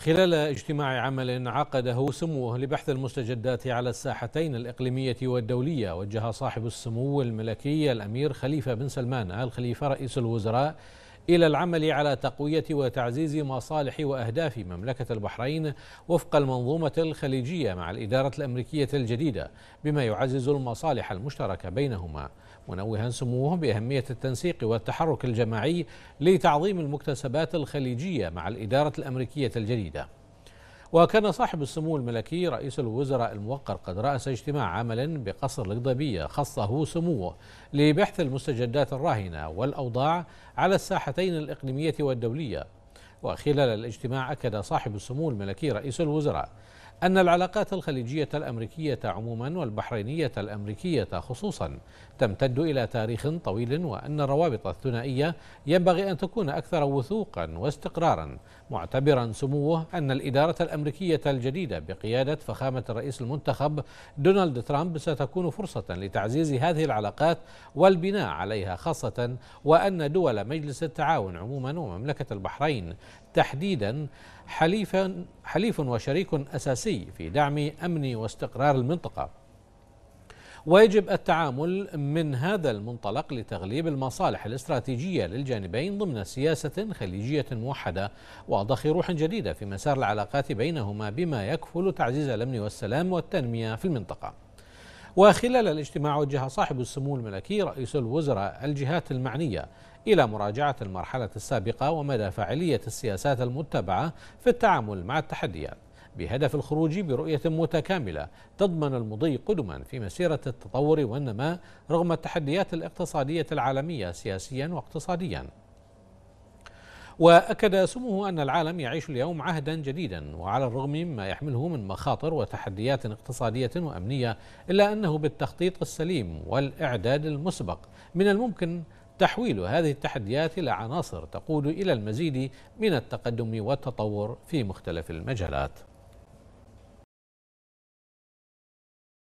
خلال اجتماع عمل عقده سموه لبحث المستجدات على الساحتين الإقليمية والدولية وجه صاحب السمو الملكي الأمير خليفة بن سلمان آل خليفة رئيس الوزراء إلى العمل على تقوية وتعزيز مصالح وأهداف مملكة البحرين وفق المنظومة الخليجية مع الإدارة الأمريكية الجديدة بما يعزز المصالح المشتركة بينهما. منوها سموه بأهمية التنسيق والتحرك الجماعي لتعظيم المكتسبات الخليجية مع الإدارة الأمريكية الجديدة. وكان صاحب السمو الملكي رئيس الوزراء الموقر قد رأس اجتماع عمل بقصر القضبية خصه سموه لبحث المستجدات الراهنة والأوضاع على الساحتين الإقليمية والدولية. وخلال الاجتماع أكد صاحب السمو الملكي رئيس الوزراء أن العلاقات الخليجية الأمريكية عموما والبحرينية الأمريكية خصوصا تمتد إلى تاريخ طويل وأن الروابط الثنائية ينبغي أن تكون أكثر وثوقا واستقرارا معتبرا سموه أن الإدارة الأمريكية الجديدة بقيادة فخامة الرئيس المنتخب دونالد ترامب ستكون فرصة لتعزيز هذه العلاقات والبناء عليها خاصة وأن دول مجلس التعاون عموما ومملكة البحرين تحديدا حليفا حليف وشريك أساسي في دعم أمن واستقرار المنطقة. ويجب التعامل من هذا المنطلق لتغليب المصالح الاستراتيجية للجانبين ضمن سياسة خليجية موحدة. وضخ روح جديدة في مسار العلاقات بينهما بما يكفل تعزيز الأمن والسلام والتنمية في المنطقة. وخلال الاجتماع وجه صاحب السمو الملكي رئيس الوزراء الجهات المعنية إلى مراجعة المرحلة السابقة ومدى فاعلية السياسات المتبعة في التعامل مع التحديات. بهدف الخروج برؤية متكاملة تضمن المضي قدما في مسيرة التطور والنماء رغم التحديات الاقتصادية العالمية سياسيا واقتصاديا. وأكد سموه أن العالم يعيش اليوم عهدا جديدا وعلى الرغم مما يحمله من مخاطر وتحديات اقتصادية وأمنية إلا أنه بالتخطيط السليم والإعداد المسبق. من الممكن تحويل هذه التحديات إلى عناصر تقود إلى المزيد من التقدم والتطور في مختلف المجالات.